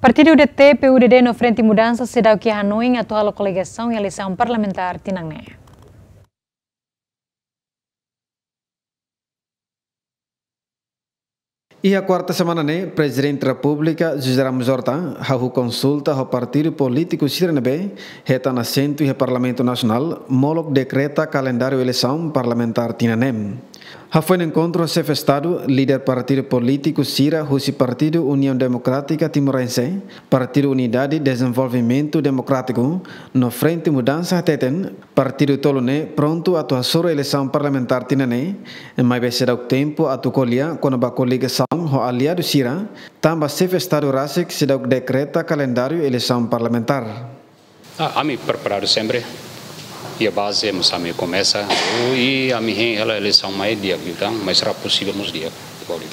Partido UDT PUDD no Frente Mudança se dá o que Hanoi em atual coligação e eleição parlamentar Tinangné. E a quarta semana, né, Presidente da República, José Ramos Horta, a consulta ao partido político Sirenebe, reta na centro e Parlamento Nacional, moloc decreta calendário eleição parlamentar Tinanem. Ha foi no encontro chefe Estado, líder partido político Sira, Rusi Partido União Democrática Timorense, Partido Unidade Desenvolvimento Democrático, no Frente Mudança Teten, Partido Tolone, pronto a tua sua eleição parlamentar tinane, mas vai ser o tempo a tu colher quando a coligação o aliado Sira, também chefe Estado Rasik se decreta calendário eleição parlamentar. Ah, a me preparar sempre e a base mas a mim começa e a mim ela eleição mais dia então mas será possível nos dias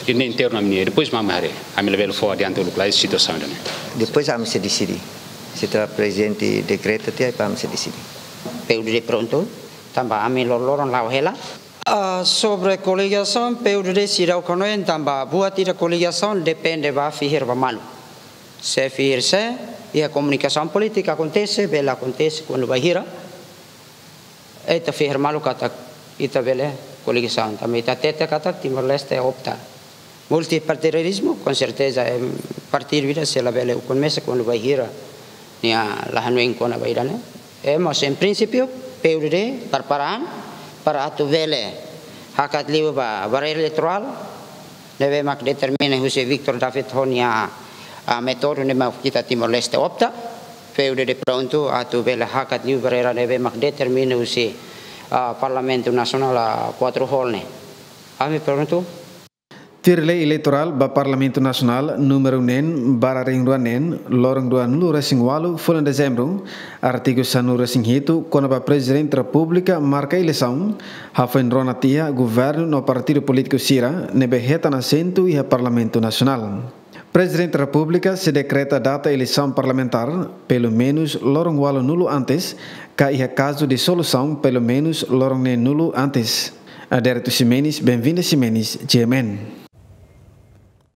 e nem ter na minha depois mas mare a mim level for adiante o classe situação né? Depois a mim se decidi se está presente decreto te a mim se decidi PUD pronto? Também a mim loloron lá ela Uh, sobre a coligação, PUD se irá também, boa tira coligação depende vai fihir malu. Se fihir se, e a comunicação política acontece, bela acontece quando vai hira, Eita firmalu katak ita vele colleghi santa, ma ita tete katak Timor Leste opta. Multipartidarismo con certeza è partire se la vele commessa con vai hira ni a la hanu in kona vai dane. E ma se in principio peure parparan para atu vele hakat liwa ba bare elettoral deve mak determine huse Victor David Honia a metodo ne ma kita Timor Leste opta. PUD pronto atu vele hakat liu bara neve mak determine huse uh, Parlamento Nacional a quatro holne. Ami pronto? Tirle eleitoral ba Parlamento Nacional número nen bararing dua nen lorong dua nulu racing walu fulan dezembro artigo sanu racing hitu quando ba Presidente da República marca eleição hafen ronatia governo no partido político Sira nebe heta na centro e Parlamento Nacional. Presidente da República se decreta data eleição parlamentar, pelo menos lorong walu nulo antes, ka ia caso de solução, pelo menos lorong ne nulo antes. Aderto Ximenes, bem-vindo Ximenes, GMN.